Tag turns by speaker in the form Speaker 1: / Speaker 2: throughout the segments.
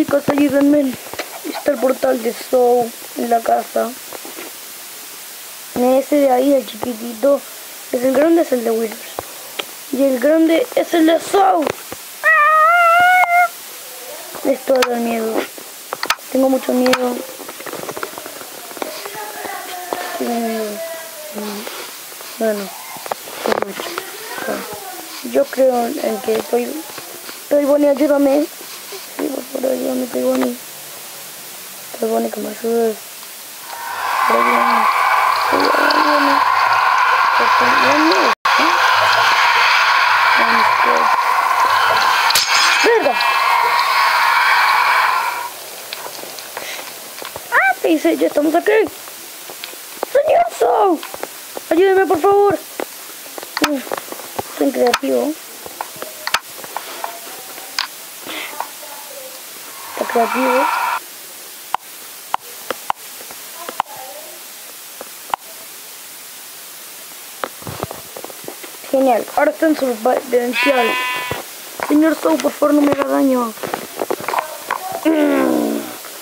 Speaker 1: chicos, ayúdenme. Está el portal de Soul en la casa. Ese de ahí, el chiquitito, es el grande, es el de Withers. Y el grande es el de Soul. Esto da miedo. Tengo mucho miedo. Tengo miedo. Bueno. Yo creo en que estoy... Estoy Bonnie, ayúdame. Ayúdame. Estoy Bonnie, que me ayudes. Ayúdame. Ayúdame. Ayúdame. ¡Ah! Ya estamos aquí. ¡Señor Soul! Ayúdeme, por favor. Soy creativo. Genial. Ahora está en su supervivencial. Señor Soul, por favor, no me haga daño. Mm.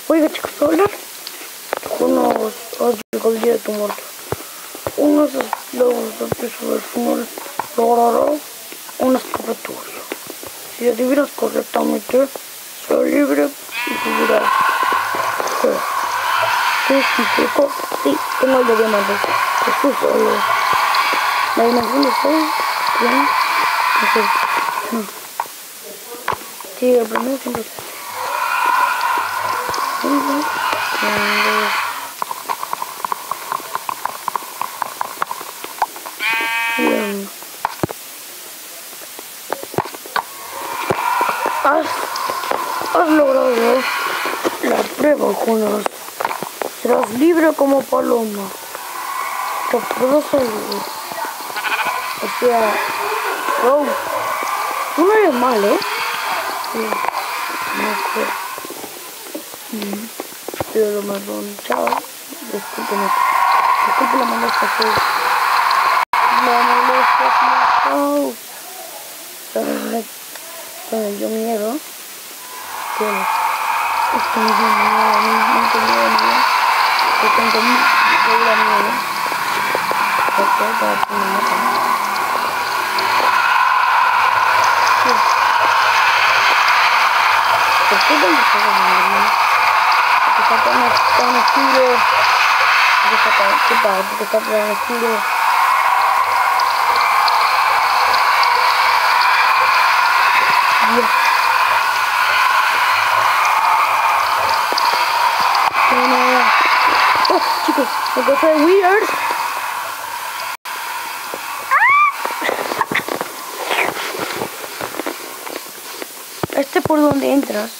Speaker 1: Oiga, chicos, hablar? Unos... El día de tu muerte. Unos logros de logrará una escapatoria. Si adivinas correctamente, será libre y vivirás. ¿Qué? ¿Qué significa? Sí, tengo el de solo. ¿La imagino soy? Bien. No sé. Sí, el primero siempre Bien. Has, has logrado la prueba, Jonas. Serás libre como paloma. Te puedo seguir. O sea, oh, tú no eres mal, ¿eh? Sí, no sé. Mm. Pero marrón, chao. Discúlpeme. Disculpe la molestia. La molestia, no. Ay, Bueno, yo miedo. Tienes. Es que me dio miedo a mí, no tengo miedo. Yo tengo miedo, miedo. Ok, para que me maten. ¿Por qué dónde está la mierda? Porque está tan, tan oscuro. Porque está tan, ¿qué pasa? Porque está tan oscuro. Dios. No, no, no. Oh, me cosa de weird. Este por donde entras.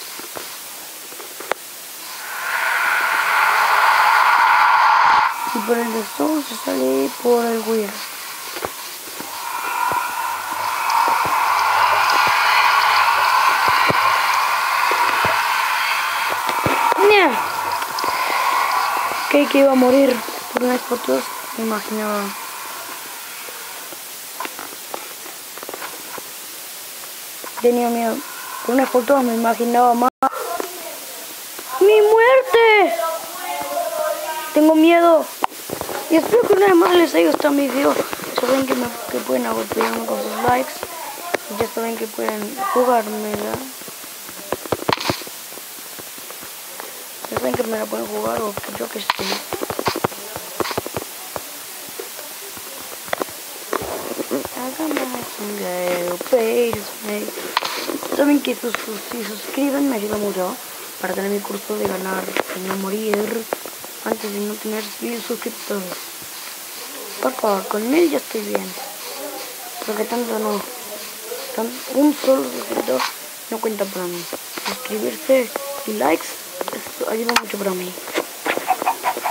Speaker 1: Y por el de Soul se sale por el weird. Nya. Que iba a morir por unas fotos, me imaginaba. Tenía miedo. Por unas fotos me imaginaba más. ¡Mi muerte! Tengo miedo. Y espero que una vez más les haya gustado mi video. Saben que, me, que pueden apoyarme con sus likes. Y ya saben que pueden jugármela. Saben que me la pueden jugar o que yo que sé. Saben que sus, si suscriben me ayuda mucho para tener mi curso de ganar y no morir antes de no tener mil suscriptores. Por favor, con mil ya estoy bien. Porque tanto no. Tan, un solo suscriptor no cuenta para mí. Suscribirse y likes ayuda mucho para mí.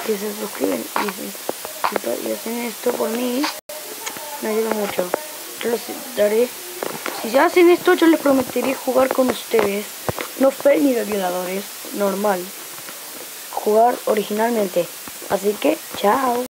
Speaker 1: Si se suscriben y, hacen esto por mí, me ayuda mucho. Yo les daré. Si ya hacen esto, yo les prometeré jugar con ustedes. No fe ni de violadores. Normal. Jugar originalmente. Así que, chao.